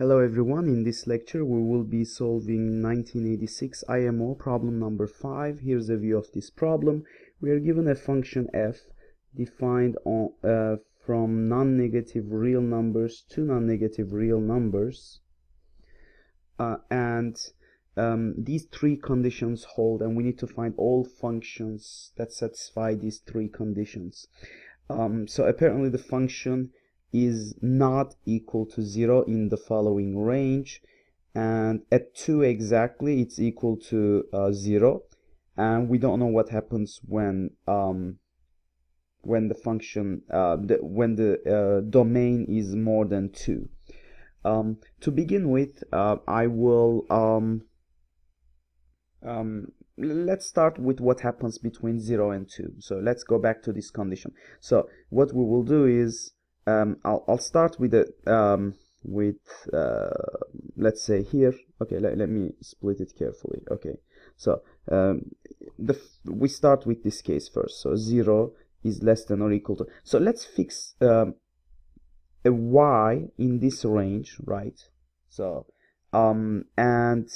Hello everyone, in this lecture we will be solving 1986 IMO problem number 5. Here's a view of this problem. We are given a function f defined on, uh, from non-negative real numbers to non-negative real numbers uh, and um, these three conditions hold and we need to find all functions that satisfy these three conditions. Um, so apparently the function is not equal to 0 in the following range. And at 2 exactly it's equal to uh, 0 and we don't know what happens when um, when the function uh, the, when the uh, domain is more than 2 um, to begin with uh, I will um, um, let's start with what happens between 0 and 2 so let's go back to this condition. So what we will do is um, I'll, I'll start with the um, with uh, let's say here. Okay let, let me split it carefully. Okay. So um, the we start with this case first. So 0 is less than or equal to so let's fix um, a y in this range right? So um and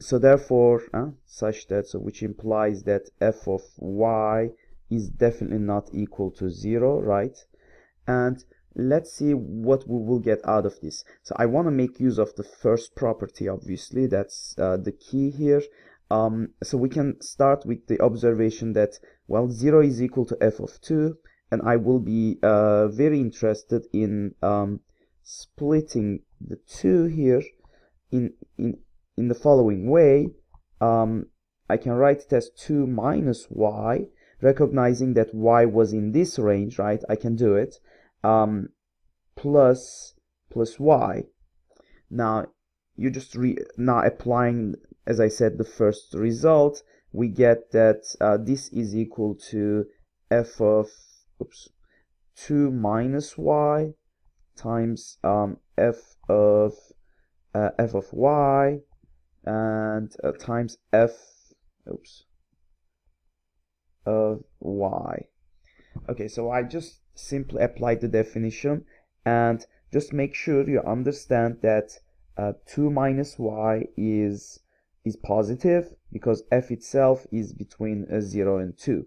so therefore uh, such that so which implies that f of y is definitely not equal to 0 right? And let's see what we will get out of this. So i want to make use of the first property obviously. That's uh, the key here. Um, so we can start with the observation that well 0 is equal to f of 2 and i will be uh, very interested in um, splitting the 2 here in in in the following way. Um, i can write it as 2 minus y recognizing that y was in this range right? I can do it um, plus plus y. Now you just re now applying as I said the first result we get that uh, this is equal to f of oops 2 minus y times um, f of uh, f of y and uh, times f oops of y okay so I just simply apply the definition and just make sure you understand that uh, 2 minus y is is positive because f itself is between uh, 0 and 2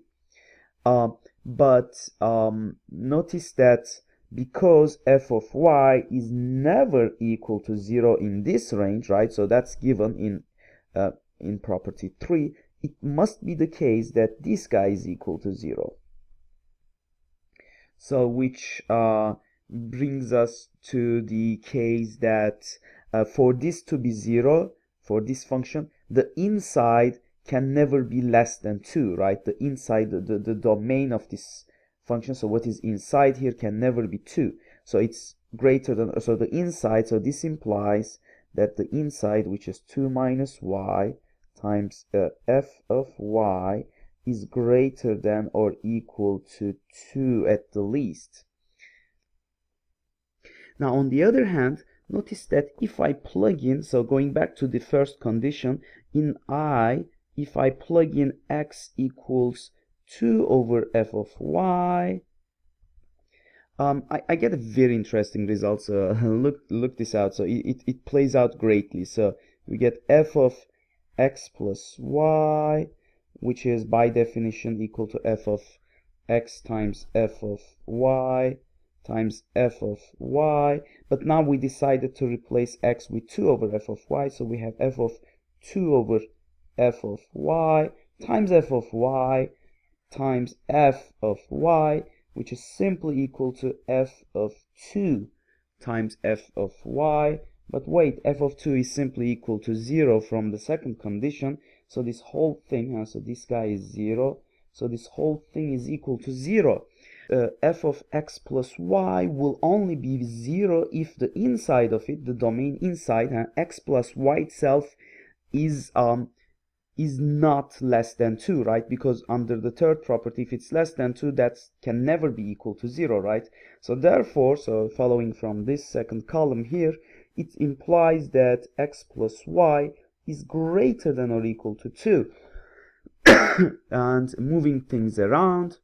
uh, but um, notice that because f of y is never equal to 0 in this range right? So that's given in uh, in property 3 it must be the case that this guy is equal to 0 so which uh, brings us to the case that uh, for this to be 0 for this function the inside can never be less than 2 right? The inside the, the, the domain of this function so what is inside here can never be 2 so it's greater than so the inside so this implies that the inside which is 2 minus y times uh, f of y is greater than or equal to 2 at the least. Now on the other hand, notice that if I plug in, so going back to the first condition, in I, if I plug in x equals 2 over f of y, um, I, I, get a very interesting result. So look look this out. So it, it, it plays out greatly. So we get f of x plus y which is by definition equal to f of x times f of y times f of y but now we decided to replace x with 2 over f of y so we have f of 2 over f of y times f of y times f of y which is simply equal to f of 2 times f of y but wait f of 2 is simply equal to 0 from the second condition so this whole thing, so this guy is 0. So this whole thing is equal to 0. Uh, f of x plus y will only be 0 if the inside of it, the domain inside, x plus y itself is um, is not less than 2, right? Because under the third property, if it's less than 2, that can never be equal to 0, right? So therefore, so following from this second column here, it implies that x plus y is greater than or equal to 2. and moving things around,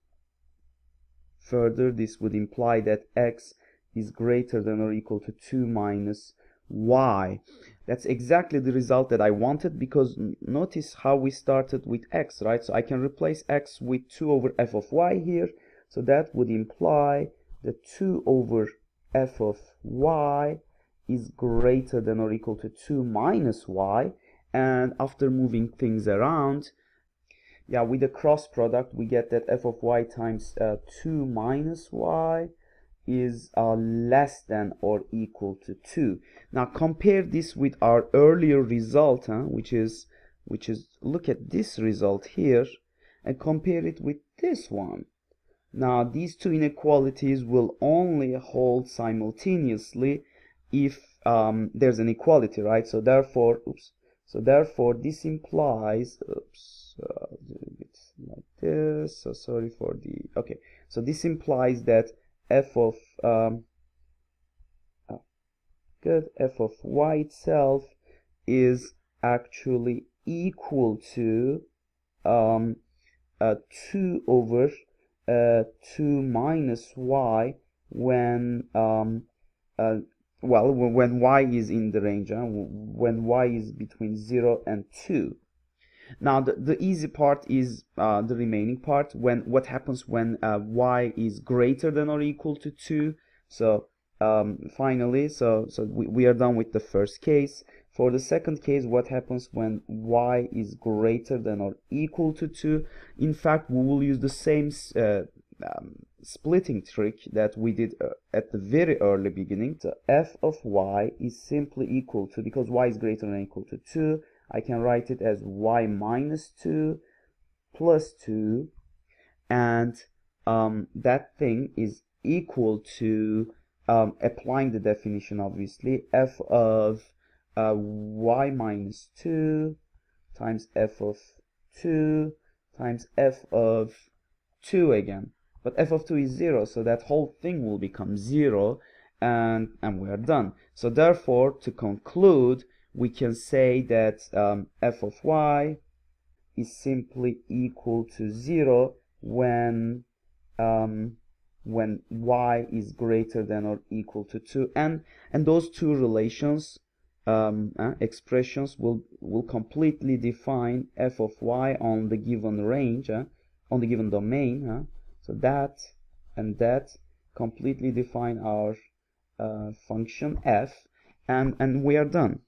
further this would imply that x is greater than or equal to 2 minus y. That's exactly the result that I wanted because notice how we started with x, right? So I can replace x with 2 over f of y here. So that would imply that 2 over f of y is greater than or equal to 2 minus y. And after moving things around, yeah, with the cross product, we get that f of y times uh, 2 minus y is uh, less than or equal to 2. Now compare this with our earlier result, huh, which is which is look at this result here and compare it with this one. Now these two inequalities will only hold simultaneously if um, there's an equality, right? So therefore, oops. So therefore, this implies, oops, uh, it's like this. So sorry for the okay. So this implies that f of um, oh, good f of y itself is actually equal to um, uh, 2 over uh, 2 minus y when um, uh, well when y is in the range when y is between 0 and 2 now the, the easy part is uh, the remaining part when what happens when uh, y is greater than or equal to 2 so um, finally so so we, we are done with the first case. For the second case what happens when y is greater than or equal to 2 in fact we will use the same uh, um, splitting trick that we did uh, at the very early beginning so f of y is simply equal to because y is greater than or equal to 2 I can write it as y minus 2 plus 2 and um, that thing is equal to um, applying the definition obviously f of uh, y minus 2 times f of 2 times f of 2 again but f of 2 is 0 so that whole thing will become 0 and and we are done. So therefore to conclude we can say that um, f of y is simply equal to 0 when um, when y is greater than or equal to 2 and and those two relations um, uh, expressions will will completely define f of y on the given range uh, on the given domain uh, so that and that completely define our uh, function f and and we are done